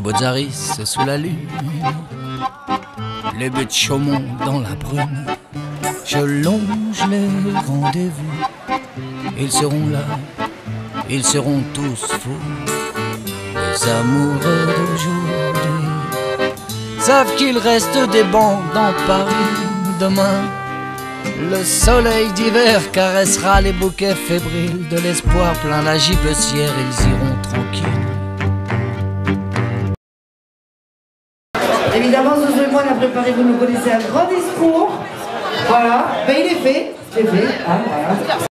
Bozzaris sous la lune, les buts de Chaumont dans la brune. Je longe les rendez-vous, ils seront là, ils seront tous fous. Les amoureux d'aujourd'hui savent qu'il reste des bancs dans Paris demain. Le soleil d'hiver caressera les bouquets fébriles de l'espoir plein la gibecière, ils iront Évidemment, Zozo et moi, on a préparé, vous nous connaissez, un grand discours. Voilà, ben il est fait, c'est fait. hein, voilà.